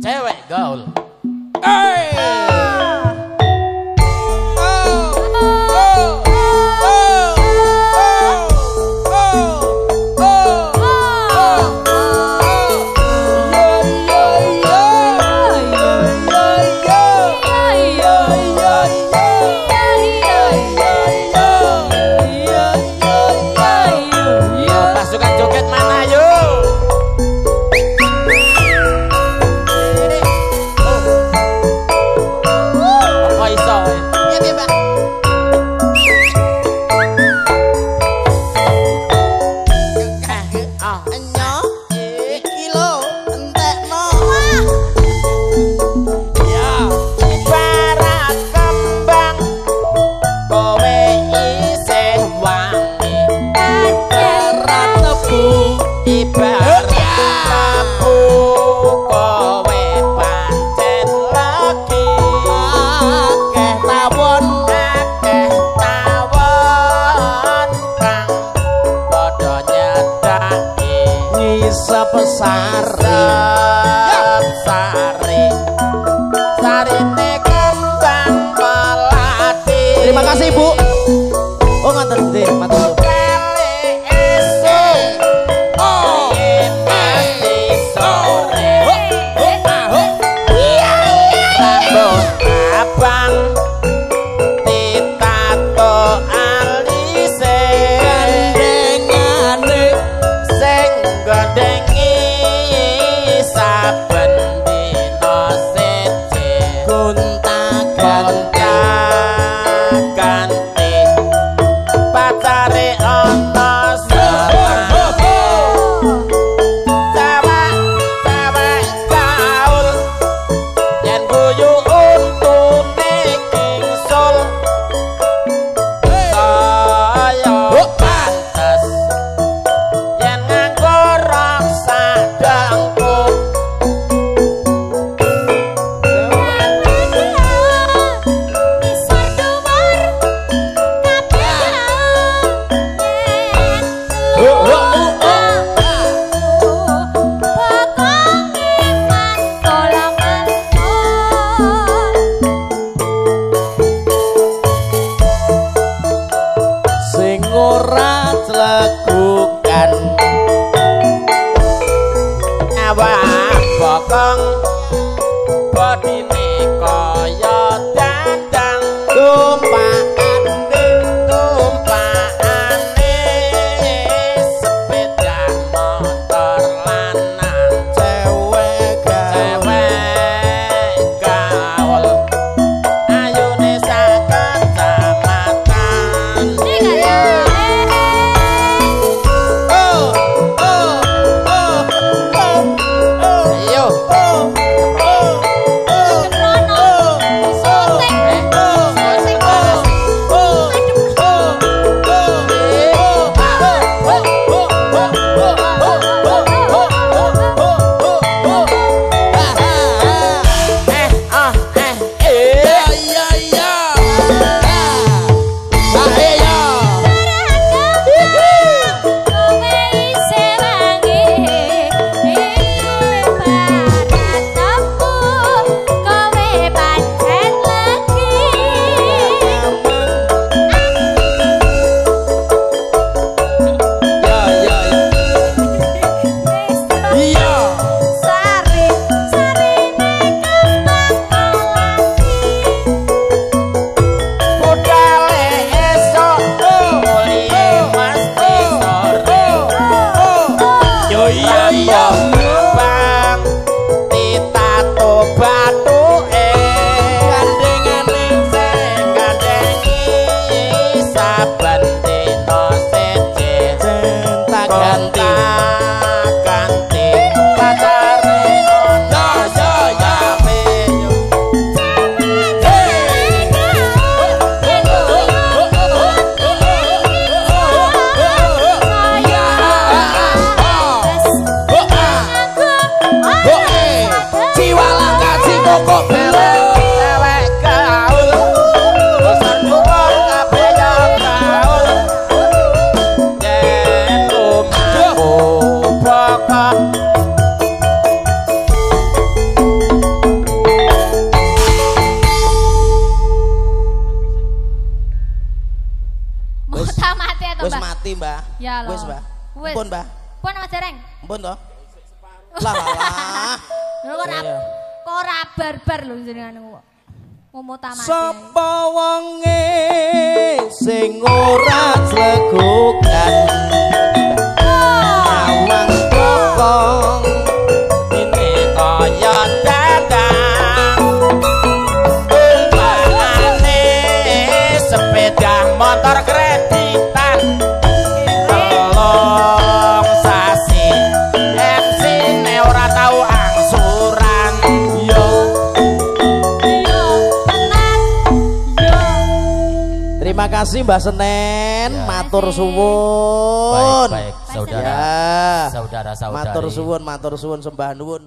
cewek gaul. Hey! pesarep sari. Sarine kembang melati. Terima kasih ibu Ya Allah. Wis, Mbah. Wis. Pun, Mbah. Pun Mas Dereng. Ampun toh. Lah lah. Lho kok Iya. kok ora barbar lho jenengan kok. Momo tamati. Sapa wonge sing ora slegukan awang Terima kasih Mbak Senen, Ya. matur suwun. Baik, baik, saudara. Ya. Saudara-saudari. Matur suwun, matur suwun sembah nuwun.